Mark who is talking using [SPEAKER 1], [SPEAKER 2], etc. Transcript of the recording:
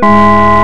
[SPEAKER 1] Música